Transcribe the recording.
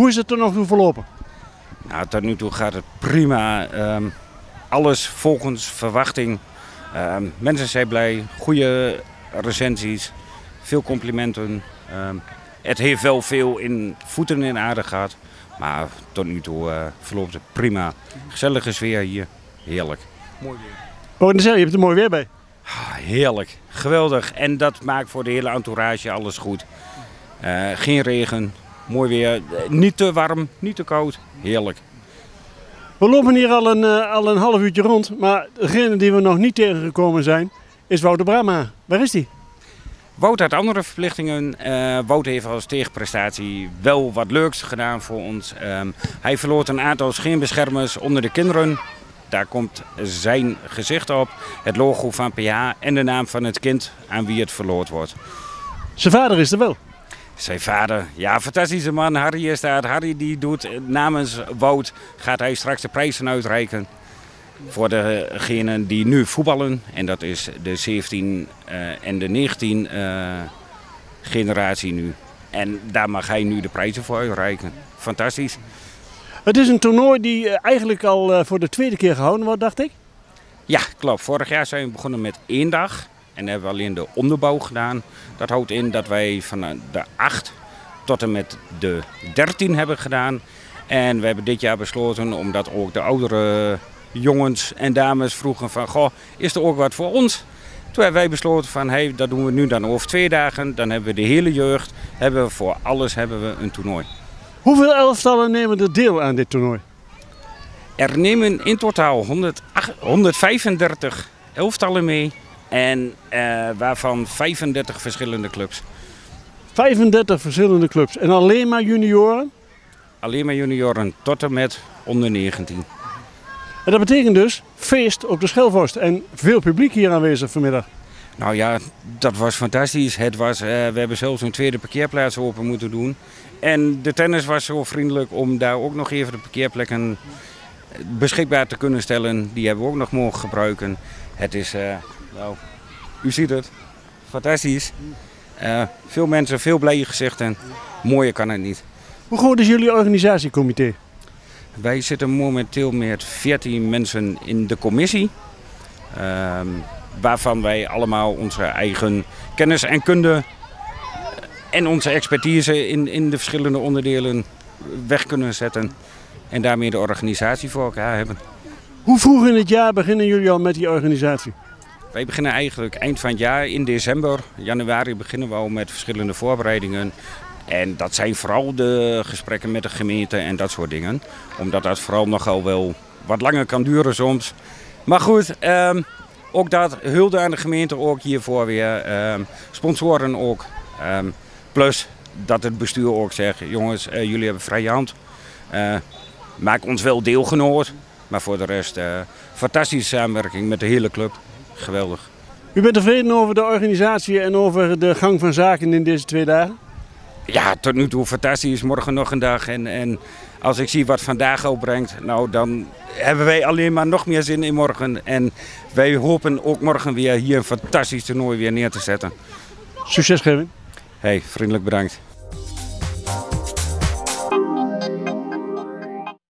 Hoe is het tot nog toe verlopen? Nou, tot nu toe gaat het prima. Ehm, alles volgens verwachting. Ehm, mensen zijn blij, goede recensies, veel complimenten. Ehm, het heeft wel veel in voeten in aarde gehad. Maar tot nu toe eh, verloopt het prima. Gezellige sfeer hier. Heerlijk. Mooi weer. Organiseer, je hebt er mooi weer bij. Ah, heerlijk. Geweldig. En dat maakt voor de hele entourage alles goed. Eh, geen regen. Mooi weer. Niet te warm, niet te koud. Heerlijk. We lopen hier al een, eh, al een half uurtje rond, maar degene die we nog niet tegengekomen zijn, is Wouter Brama. Waar is die? Wout had andere verplichtingen. Eh Wout heeft als tegenprestatie wel wat leuks gedaan voor ons. Ehm, hij verloor een aantal scheenbeschermers onder de kinderen. Daar komt zijn gezicht op, het logo van PH en de naam van het kind aan wie het verloord wordt. Zijn vader is er wel. Zijn vader, ja, fantastische man. Harry is daar. Harry die doet eh, namens Wout, gaat hij straks de prijzen uitreiken. Voor degenen die nu voetballen. En dat is de 17 eh, en de 19 eh, generatie nu. En daar mag hij nu de prijzen voor uitreiken. Fantastisch. Het is een toernooi die eigenlijk al voor de tweede keer gehouden wordt, dacht ik. Ja, klopt. Vorig jaar zijn we begonnen met één dag. En hebben we alleen de onderbouw gedaan. Dat houdt in dat wij van eh, de 8 tot en met de 13 hebben gedaan. En we hebben dit jaar besloten, omdat ook de oudere jongens en dames vroegen van... Goh, is er ook wat voor ons? Toen hebben wij besloten van, hey, dat doen we nu dan over twee dagen. Dan hebben we de hele jeugd, hebben we voor alles hebben we een toernooi. Hoeveel elftallen nemen er deel aan dit toernooi? Er nemen in totaal 108 135 elftallen mee. En eh, waarvan 35 verschillende clubs. 35 verschillende clubs en alleen maar junioren. Alleen maar junioren tot en met onder 19. En dat betekent dus feest op de Schelvorst en veel publiek hier aanwezig vanmiddag. Nou ja, dat was fantastisch. Het was, eh, we hebben zelfs een tweede parkeerplaats open moeten doen. En de tennis was zo vriendelijk om daar ook nog even de parkeerplekken beschikbaar te kunnen stellen. Die hebben we ook nog mogen gebruiken. Het is, eh, nou, u ziet het, fantastisch. Eh, veel mensen, veel blije gezichten. Mooier kan het niet. Hoe groot is jullie organisatiecomité? Wij zitten momenteel met 14 mensen in de commissie. Ehm, waarvan wij allemaal onze eigen kennis en kunde en onze expertise in, in de verschillende onderdelen weg kunnen zetten. En daarmee de organisatie voor elkaar hebben. Hoe vroeg in het jaar beginnen jullie al met die organisatie? Wij beginnen eigenlijk eind van het jaar, in december, januari beginnen we al met verschillende voorbereidingen. En dat zijn vooral de gesprekken met de gemeente en dat soort dingen. Omdat dat vooral nogal wel wat langer kan duren soms. Maar goed, ehm, ook dat, hulde aan de gemeente ook hiervoor weer. ehm, sponsoren ook. Ehm, plus dat het bestuur ook zegt, jongens, eh, jullie hebben vrije hand. Eh, maak ons wel deelgenoot. Maar voor de rest, eh, fantastische samenwerking met de hele club. Geweldig. U bent tevreden over de organisatie en over de gang van zaken in deze twee dagen? Ja, tot nu toe fantastisch. Morgen nog een dag. En, en als ik zie wat vandaag opbrengt, nou dan hebben wij alleen maar nog meer zin in morgen. En wij hopen ook morgen weer hier een fantastisch toernooi weer neer te zetten. Succes, Kevin. Hey, vriendelijk bedankt.